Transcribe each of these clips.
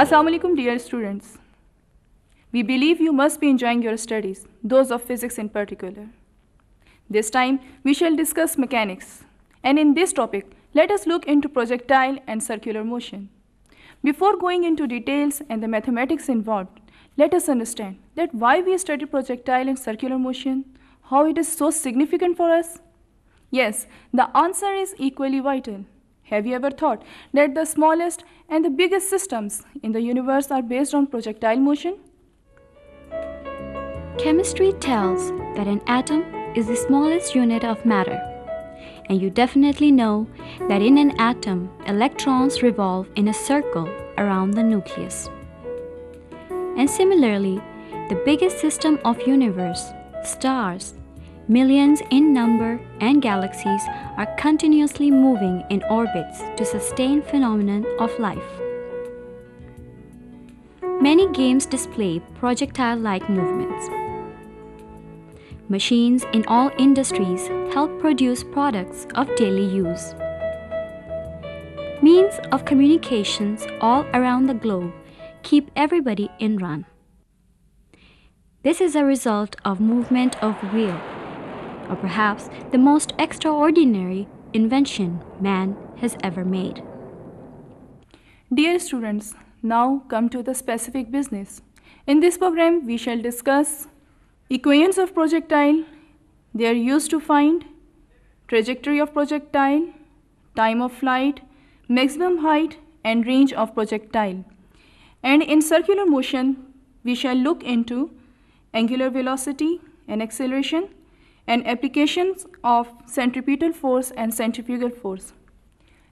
Assalamualaikum dear students. We believe you must be enjoying your studies, those of physics in particular. This time we shall discuss mechanics. And in this topic, let us look into projectile and circular motion. Before going into details and the mathematics involved, let us understand that why we study projectile and circular motion, how it is so significant for us. Yes, the answer is equally vital. Have you ever thought that the smallest and the biggest systems in the universe are based on projectile motion? Chemistry tells that an atom is the smallest unit of matter. And you definitely know that in an atom, electrons revolve in a circle around the nucleus. And similarly, the biggest system of universe, stars, millions in number and galaxies are continuously moving in orbits to sustain phenomenon of life. Many games display projectile-like movements. Machines in all industries help produce products of daily use. Means of communications all around the globe keep everybody in run. This is a result of movement of will, or perhaps the most extraordinary invention man has ever made. Dear students, now come to the specific business. In this program, we shall discuss equations of projectile, they are used to find trajectory of projectile, time of flight, maximum height and range of projectile. And in circular motion, we shall look into angular velocity and acceleration and applications of centripetal force and centrifugal force.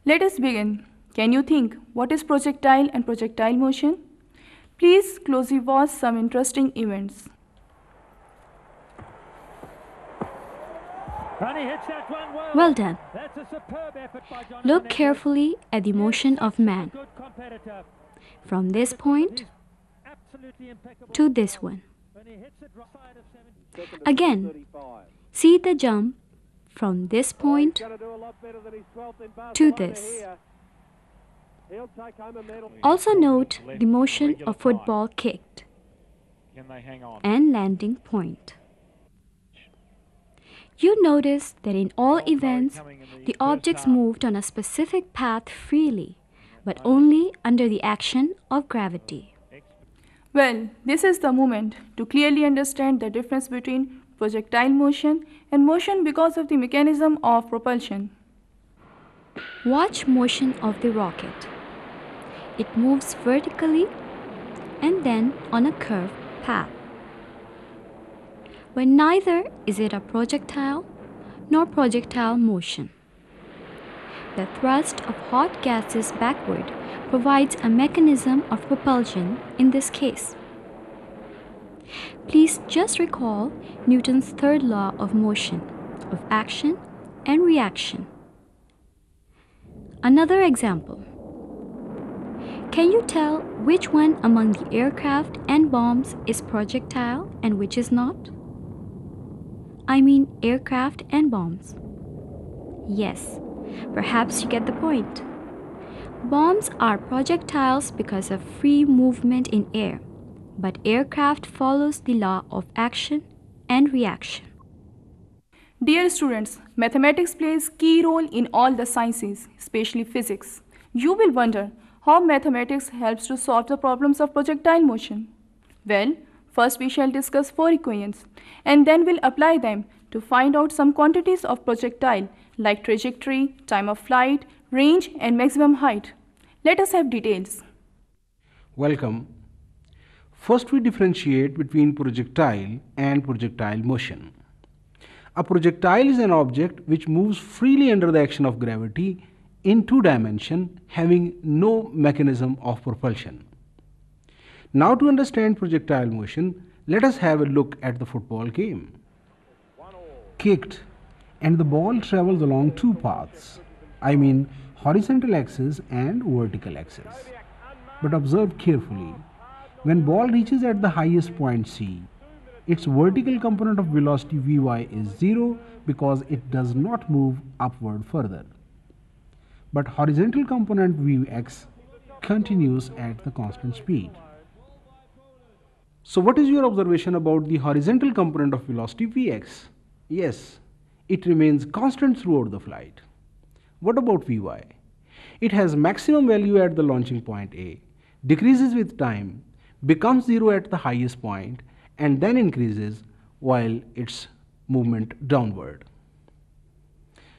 Let us begin. Can you think what is projectile and projectile motion? Please closely watch some interesting events. Well done. Look carefully at the motion of man. From this point to this one. Again, see the jump from this point to this. Also note the motion of football kicked and landing point. You notice that in all events, the objects moved on a specific path freely, but only under the action of gravity. Well, this is the moment to clearly understand the difference between projectile motion and motion because of the mechanism of propulsion. Watch motion of the rocket. It moves vertically and then on a curved path when neither is it a projectile nor projectile motion. The thrust of hot gases backward provides a mechanism of propulsion in this case. Please just recall Newton's third law of motion, of action and reaction. Another example. Can you tell which one among the aircraft and bombs is projectile and which is not? I mean aircraft and bombs. Yes, perhaps you get the point. Bombs are projectiles because of free movement in air, but aircraft follows the law of action and reaction. Dear students, mathematics plays key role in all the sciences, especially physics. You will wonder how mathematics helps to solve the problems of projectile motion. Well, First we shall discuss four equations and then we'll apply them to find out some quantities of projectile like trajectory, time of flight, range and maximum height. Let us have details. Welcome. First we differentiate between projectile and projectile motion. A projectile is an object which moves freely under the action of gravity in two dimension having no mechanism of propulsion. Now to understand projectile motion, let us have a look at the football game. Kicked and the ball travels along two paths, I mean horizontal axis and vertical axis. But observe carefully, when ball reaches at the highest point C, its vertical component of velocity Vy is 0 because it does not move upward further. But horizontal component Vx continues at the constant speed. So what is your observation about the horizontal component of velocity Vx? Yes, it remains constant throughout the flight. What about Vy? It has maximum value at the launching point A, decreases with time, becomes zero at the highest point and then increases while its movement downward.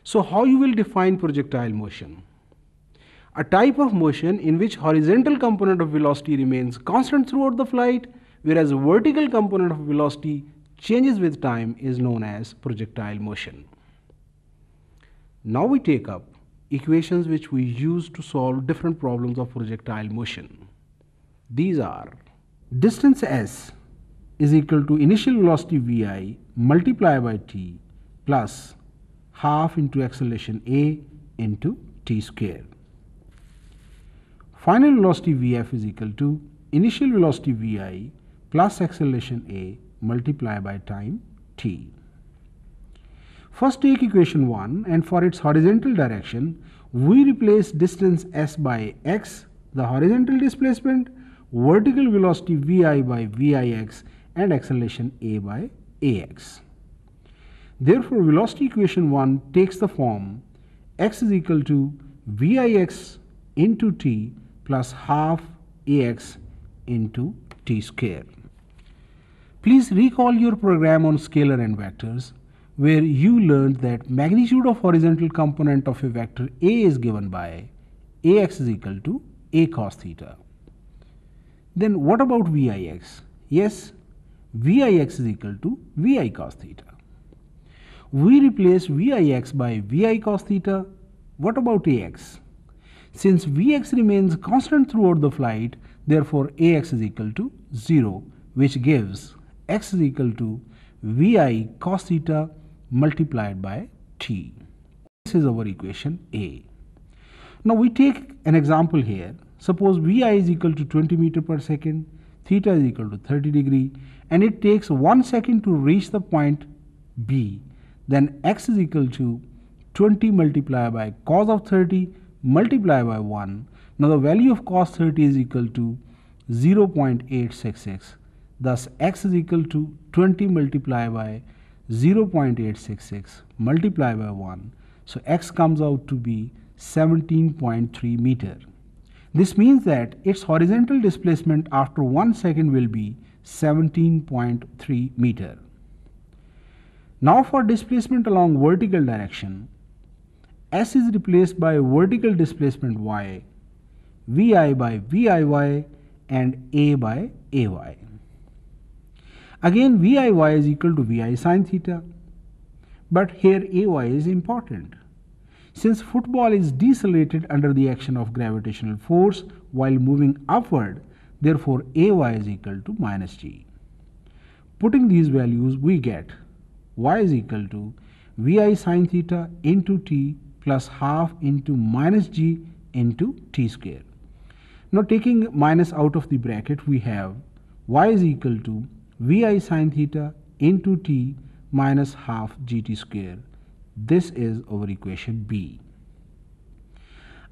So how you will define projectile motion? A type of motion in which horizontal component of velocity remains constant throughout the flight whereas vertical component of velocity changes with time is known as projectile motion. Now we take up equations which we use to solve different problems of projectile motion. These are distance s is equal to initial velocity vi multiplied by t plus half into acceleration a into t square. Final velocity vf is equal to initial velocity vi plus acceleration a multiplied by time t. First take equation 1 and for its horizontal direction we replace distance s by x the horizontal displacement vertical velocity vi by vix and acceleration a by ax. Therefore, velocity equation 1 takes the form x is equal to vix into t plus half ax into t square. Please recall your program on scalar and vectors where you learned that magnitude of horizontal component of a vector a is given by ax is equal to a cos theta. Then what about vix? Yes, vix is equal to vi cos theta. We replace vix by vi cos theta. What about ax? Since vx remains constant throughout the flight, therefore ax is equal to 0, which gives x is equal to vi cos theta multiplied by t. This is our equation A. Now we take an example here. Suppose vi is equal to 20 meter per second, theta is equal to 30 degree and it takes 1 second to reach the point B. Then x is equal to 20 multiplied by cos of 30 multiplied by 1. Now the value of cos 30 is equal to 0.866. Thus x is equal to 20 multiplied by 0.866 multiplied by 1. So x comes out to be 17.3 meter. This means that its horizontal displacement after 1 second will be 17.3 meter. Now for displacement along vertical direction, S is replaced by vertical displacement y, Vi by Viy and A by Ay. Again Viy is equal to Vi sin theta, but here Ay is important. Since football is decelerated under the action of gravitational force while moving upward, therefore Ay is equal to minus g. Putting these values we get y is equal to Vi sin theta into t plus half into minus g into t square. Now taking minus out of the bracket we have y is equal to Vi sin theta into t minus half gt square. This is our equation B.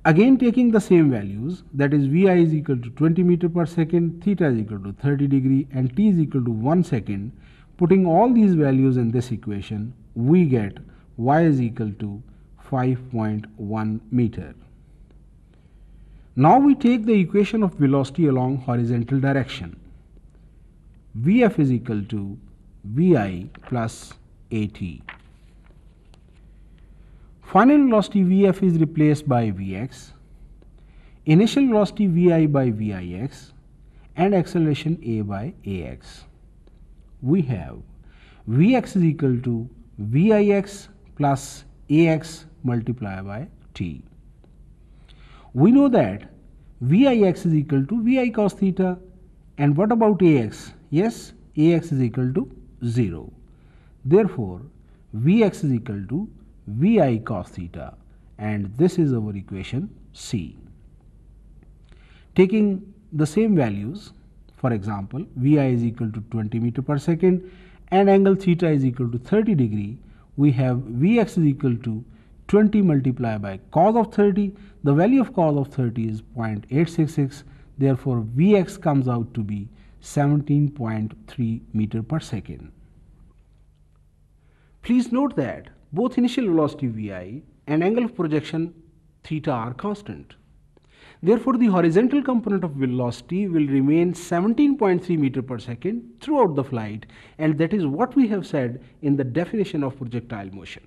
Again taking the same values that is Vi is equal to 20 meter per second, theta is equal to 30 degree and t is equal to 1 second. Putting all these values in this equation we get y is equal to 5.1 meter. Now we take the equation of velocity along horizontal direction. Vf is equal to Vi plus At. Final velocity Vf is replaced by Vx, initial velocity Vi by Vix and acceleration A by Ax. We have Vx is equal to Vix plus Ax multiplied by T. We know that Vix is equal to Vi cos theta and what about Ax? Yes, Ax is equal to 0. Therefore, Vx is equal to Vi cos theta and this is our equation C. Taking the same values, for example, Vi is equal to 20 meter per second and angle theta is equal to 30 degree, we have Vx is equal to 20 multiplied by cos of 30. The value of cos of 30 is 0.866. Therefore, Vx comes out to be 17.3 meter per second. Please note that both initial velocity Vi and angle of projection theta are constant. Therefore, the horizontal component of velocity will remain 17.3 meter per second throughout the flight and that is what we have said in the definition of projectile motion.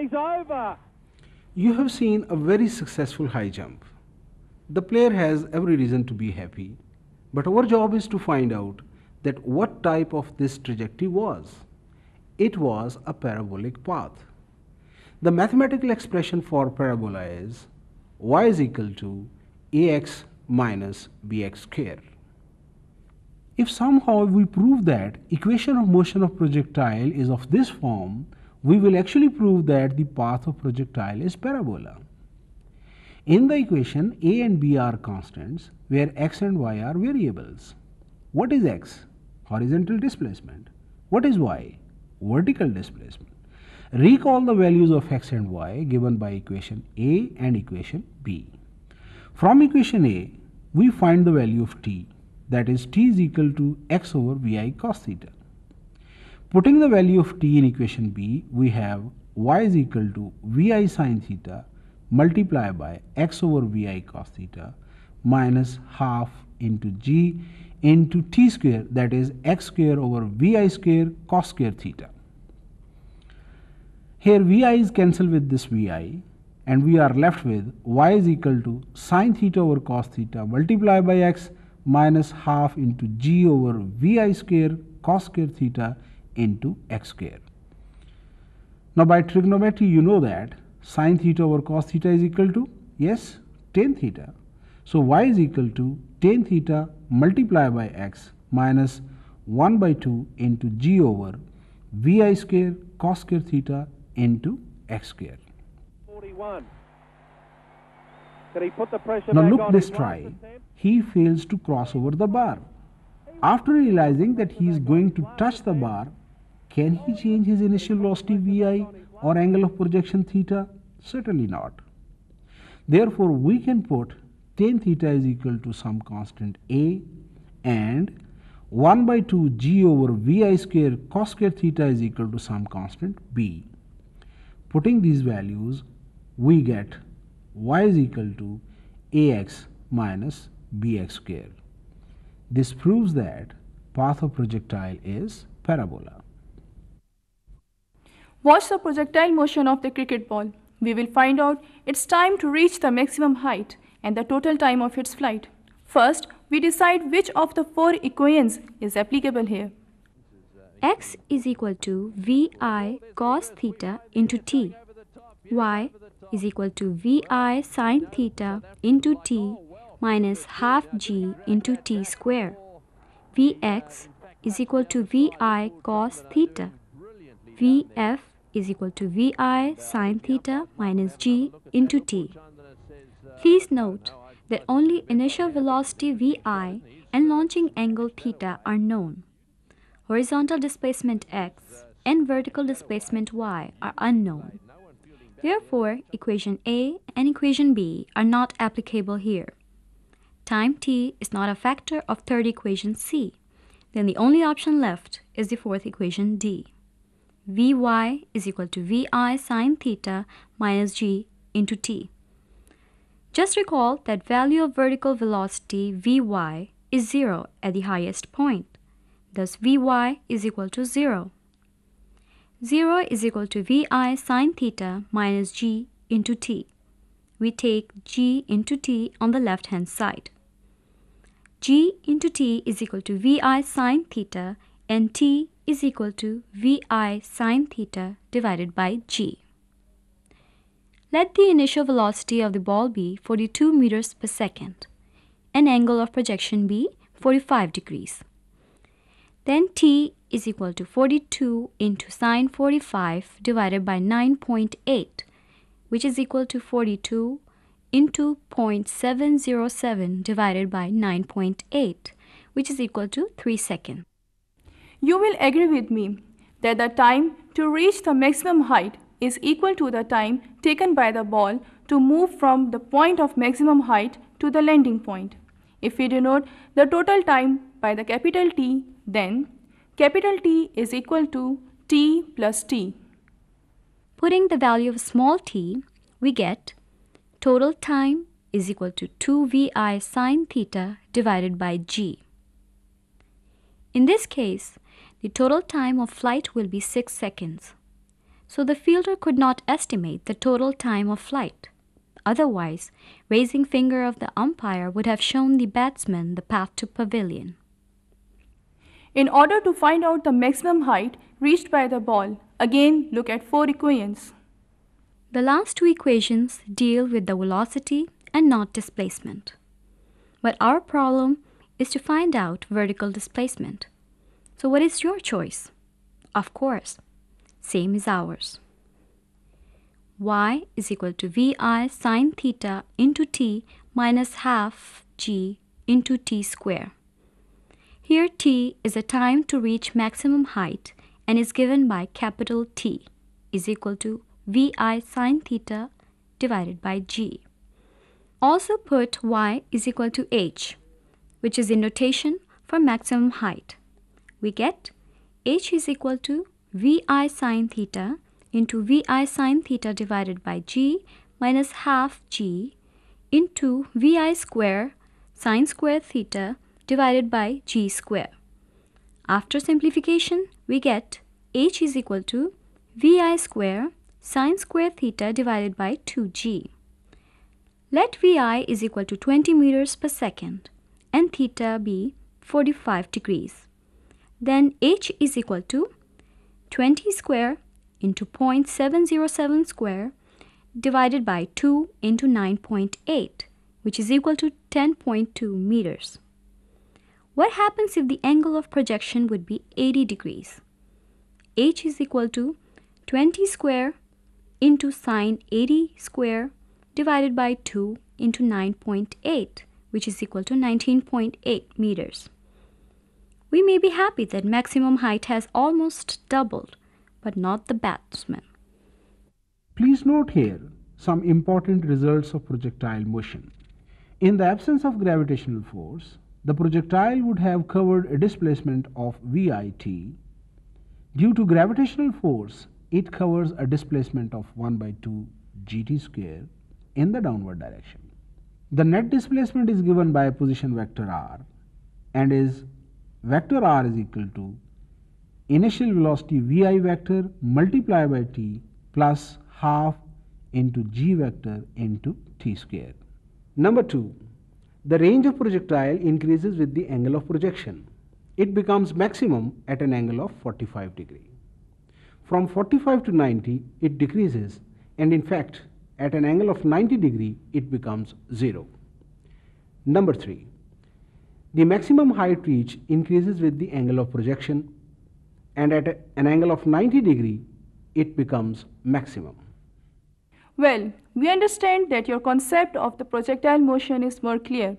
He's over. You have seen a very successful high jump. The player has every reason to be happy, but our job is to find out that what type of this trajectory was. It was a parabolic path. The mathematical expression for parabola is y is equal to ax minus bx square. If somehow we prove that equation of motion of projectile is of this form, we will actually prove that the path of projectile is parabola. In the equation, a and b are constants where x and y are variables. What is x? Horizontal displacement. What is y? Vertical displacement. Recall the values of x and y given by equation A and equation B. From equation A, we find the value of t, that is t is equal to x over vi cos theta. Putting the value of t in equation B, we have y is equal to vi sin theta multiplied by x over vi cos theta minus half into g into t square that is x square over vi square cos square theta. Here vi is cancelled with this vi and we are left with y is equal to sin theta over cos theta multiplied by x minus half into g over vi square cos square theta into x square. Now by trigonometry you know that sin theta over cos theta is equal to yes tan theta. So y is equal to tan theta multiplied by x minus 1 by 2 into g over vi square cos square theta into x square. 41. Did he put the pressure Now look this try. He fails to cross over the bar. After realizing that he is going to touch the bar, can he change his initial velocity vi or angle of projection theta? Certainly not. Therefore, we can put tan theta is equal to some constant a and 1 by 2 g over vi square cos square theta is equal to some constant b. Putting these values, we get y is equal to ax minus bx square. This proves that path of projectile is parabola. Watch the projectile motion of the cricket ball. We will find out its time to reach the maximum height and the total time of its flight. First, we decide which of the four equations is applicable here. x is equal to vi cos theta into t. y is equal to vi sin theta into t minus half g into t square. vx is equal to vi cos theta. vf is equal to vi sin theta minus g into t. Please note that only initial velocity vi and launching angle theta are known. Horizontal displacement x and vertical displacement y are unknown. Therefore, equation A and equation B are not applicable here. Time t is not a factor of third equation C. Then the only option left is the fourth equation D. Vy is equal to Vi sine theta minus g into t. Just recall that value of vertical velocity Vy is 0 at the highest point. Thus Vy is equal to 0. 0 is equal to Vi sine theta minus g into t. We take g into t on the left hand side. g into t is equal to Vi sine theta and t is equal to Vi sine theta divided by g. Let the initial velocity of the ball be 42 meters per second and angle of projection be 45 degrees. Then t is equal to 42 into sine 45 divided by 9.8 which is equal to 42 into 0.707 divided by 9.8 which is equal to 3 seconds. You will agree with me that the time to reach the maximum height is equal to the time taken by the ball to move from the point of maximum height to the landing point. If we denote the total time by the capital T, then capital T is equal to T plus T. Putting the value of small t, we get total time is equal to 2vi sine theta divided by g. In this case, the total time of flight will be 6 seconds. So the fielder could not estimate the total time of flight. Otherwise, raising finger of the umpire would have shown the batsman the path to pavilion. In order to find out the maximum height reached by the ball, again look at four equations. The last two equations deal with the velocity and not displacement. But our problem is to find out vertical displacement. So what is your choice? Of course, same as ours y is equal to vi sine theta into t minus half g into t square. Here t is a time to reach maximum height and is given by capital T is equal to vi sine theta divided by g. Also put y is equal to h, which is in notation for maximum height. We get h is equal to vi sine theta into vi sine theta divided by g minus half g into vi square sine square theta divided by g square. After simplification, we get h is equal to vi square sine square theta divided by 2g. Let vi is equal to 20 meters per second and theta be 45 degrees. Then h is equal to 20 square into 0.707 square divided by 2 into 9.8 which is equal to 10.2 meters. What happens if the angle of projection would be 80 degrees? h is equal to 20 square into sine 80 square divided by 2 into 9.8 which is equal to 19.8 meters. We may be happy that maximum height has almost doubled but not the batsman. Please note here some important results of projectile motion. In the absence of gravitational force, the projectile would have covered a displacement of VIT. Due to gravitational force, it covers a displacement of 1 by 2 gt square in the downward direction. The net displacement is given by a position vector r and is vector r is equal to initial velocity vi vector multiplied by t plus half into g vector into t square. Number 2. The range of projectile increases with the angle of projection. It becomes maximum at an angle of 45 degree. From 45 to 90 it decreases and in fact at an angle of 90 degree it becomes 0. Number 3. The maximum height reached increases with the angle of projection and at an angle of 90 degree it becomes maximum. Well, we understand that your concept of the projectile motion is more clear.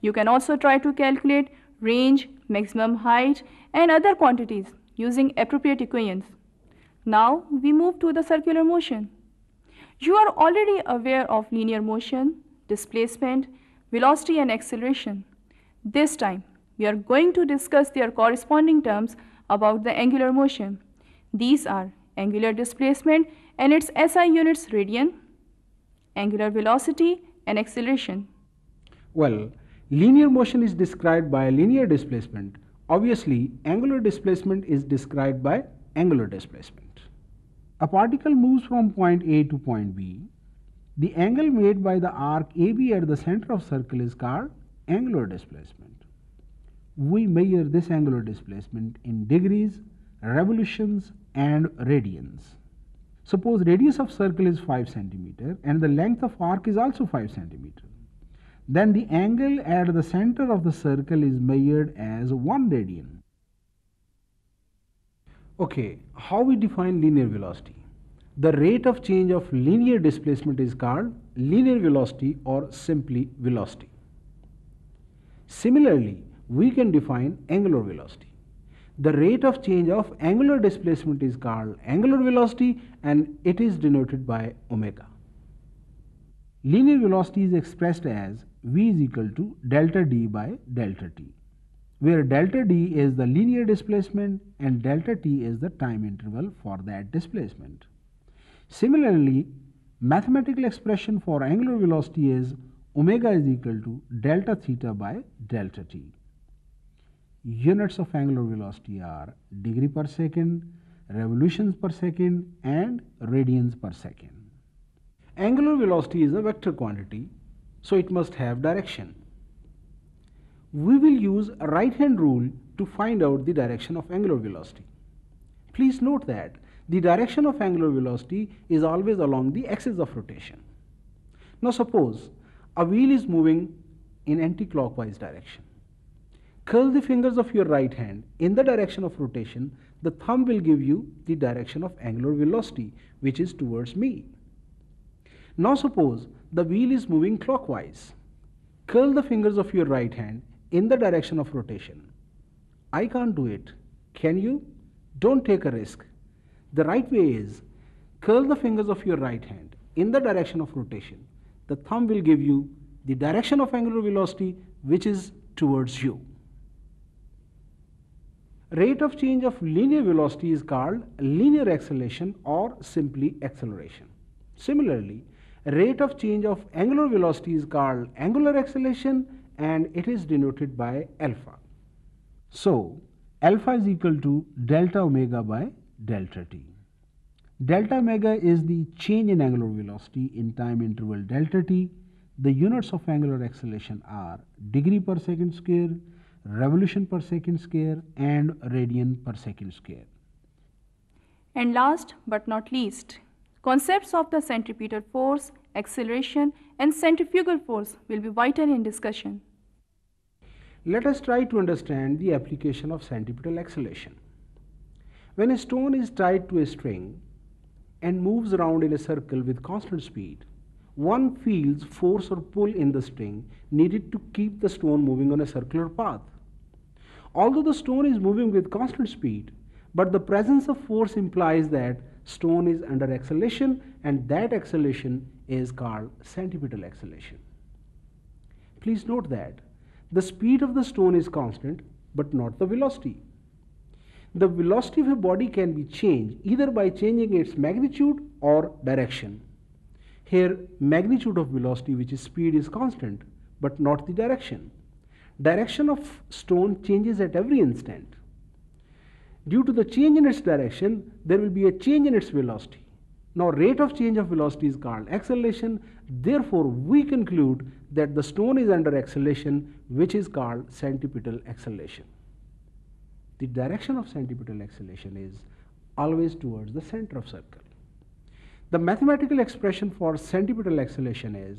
You can also try to calculate range, maximum height and other quantities using appropriate equations. Now we move to the circular motion. You are already aware of linear motion, displacement, velocity and acceleration. This time we are going to discuss their corresponding terms about the angular motion. These are angular displacement and its SI units radian, angular velocity and acceleration. Well, linear motion is described by linear displacement. Obviously, angular displacement is described by angular displacement. A particle moves from point A to point B. The angle made by the arc AB at the center of circle is called angular displacement we measure this angular displacement in degrees, revolutions and radians. Suppose radius of circle is 5 centimeter and the length of arc is also 5 centimeter. Then the angle at the center of the circle is measured as 1 radian. Okay, how we define linear velocity? The rate of change of linear displacement is called linear velocity or simply velocity. Similarly, we can define angular velocity. The rate of change of angular displacement is called angular velocity and it is denoted by omega. Linear velocity is expressed as v is equal to delta d by delta t, where delta d is the linear displacement and delta t is the time interval for that displacement. Similarly, mathematical expression for angular velocity is omega is equal to delta theta by delta t. Units of angular velocity are degree per second, revolutions per second and radians per second. Angular velocity is a vector quantity, so it must have direction. We will use a right hand rule to find out the direction of angular velocity. Please note that the direction of angular velocity is always along the axis of rotation. Now suppose a wheel is moving in anti-clockwise direction. Curl the fingers of your right hand in the direction of rotation. The thumb will give you the direction of angular velocity which is towards me. Now suppose the wheel is moving clockwise. Curl the fingers of your right hand in the direction of rotation. I can't do it. Can you? Don't take a risk. The right way is curl the fingers of your right hand in the direction of rotation. The thumb will give you the direction of angular velocity which is towards you. Rate of change of linear velocity is called linear acceleration or simply acceleration. Similarly, rate of change of angular velocity is called angular acceleration and it is denoted by alpha. So, alpha is equal to delta omega by delta t. Delta omega is the change in angular velocity in time interval delta t. The units of angular acceleration are degree per second square, revolution per second square and radian per second square. And last but not least, concepts of the centripetal force, acceleration and centrifugal force will be vital in discussion. Let us try to understand the application of centripetal acceleration. When a stone is tied to a string and moves around in a circle with constant speed, one feels force or pull in the string needed to keep the stone moving on a circular path. Although the stone is moving with constant speed, but the presence of force implies that stone is under acceleration and that acceleration is called centripetal acceleration. Please note that the speed of the stone is constant but not the velocity. The velocity of a body can be changed either by changing its magnitude or direction. Here magnitude of velocity which is speed is constant but not the direction. Direction of stone changes at every instant. Due to the change in its direction, there will be a change in its velocity. Now, rate of change of velocity is called acceleration. Therefore, we conclude that the stone is under acceleration, which is called centripetal acceleration. The direction of centripetal acceleration is always towards the center of circle. The mathematical expression for centripetal acceleration is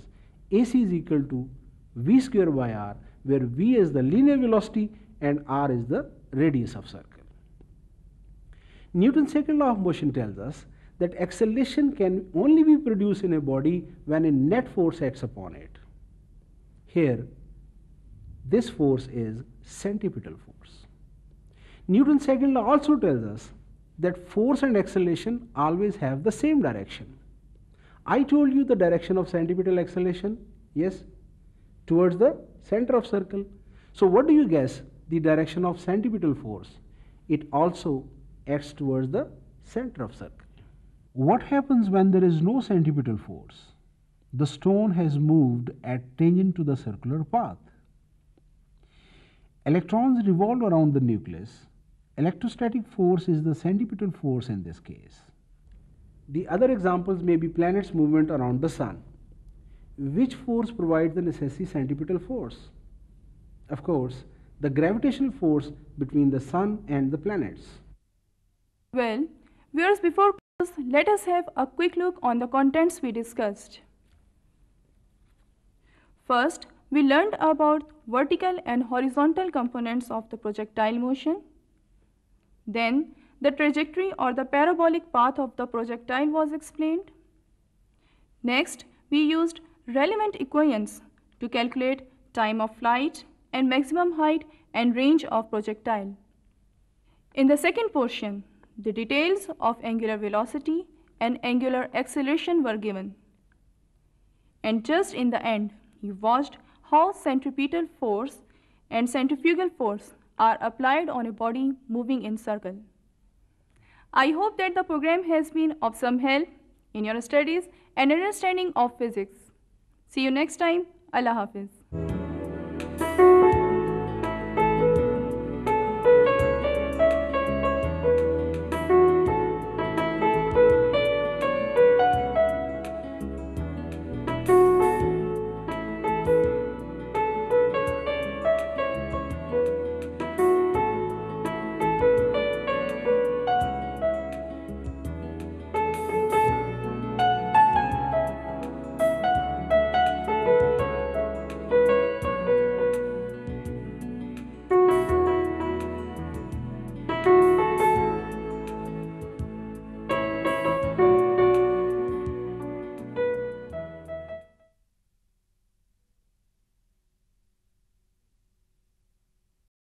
AC is equal to v square by r, where v is the linear velocity and r is the radius of circle. Newton's second law of motion tells us that acceleration can only be produced in a body when a net force acts upon it. Here, this force is centripetal force. Newton's second law also tells us that force and acceleration always have the same direction. I told you the direction of centripetal acceleration, yes, towards the center of circle. So what do you guess the direction of centripetal force? It also acts towards the center of circle. What happens when there is no centripetal force? The stone has moved at tangent to the circular path. Electrons revolve around the nucleus. Electrostatic force is the centripetal force in this case. The other examples may be planets' movement around the sun. Which force provides the necessary centripetal force? Of course, the gravitational force between the sun and the planets. Well, viewers, before close, let us have a quick look on the contents we discussed. First, we learned about vertical and horizontal components of the projectile motion. Then, the trajectory or the parabolic path of the projectile was explained. Next, we used relevant equations to calculate time of flight and maximum height and range of projectile. In the second portion, the details of angular velocity and angular acceleration were given. And just in the end, you watched how centripetal force and centrifugal force are applied on a body moving in circle. I hope that the program has been of some help in your studies and understanding of physics. See you next time. Allah Hafiz.